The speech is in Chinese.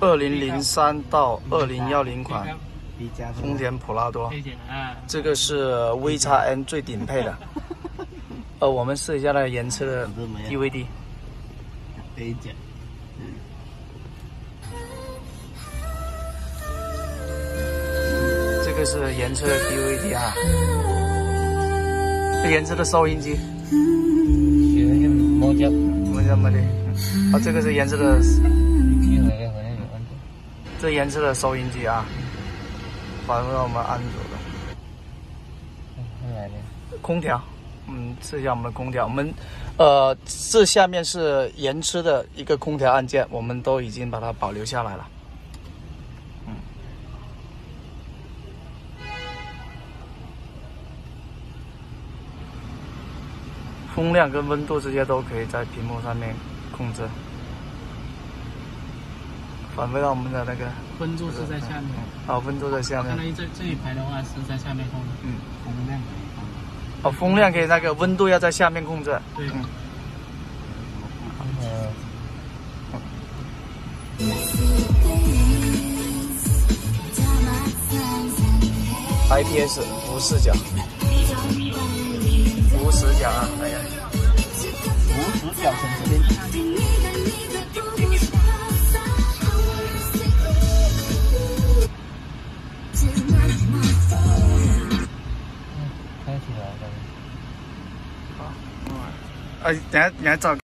二零零三到二零幺零款丰田普拉多，这个是 V 叉 N 最顶配的。呃，我们试一下那个原车的 DVD。这个是原车的 DVD 啊，这原车的收音机。啊，这个是原车的。这颜色的收音机啊，反正让我们安卓的。空调，嗯，试一下我们的空调。我们，呃，这下面是原车的一个空调按键，我们都已经把它保留下来了。嗯。风量跟温度这些都可以在屏幕上面控制。反馈到我们的那个温度是在下面，啊，温度在下面。相当于这这一排的话是在下面控制，嗯，风量可以控。哦，风量可以那个温度要在下面控制。对。嗯。IPS 无视角，无死角啊！哎呀，无死角哎，等下，等下照。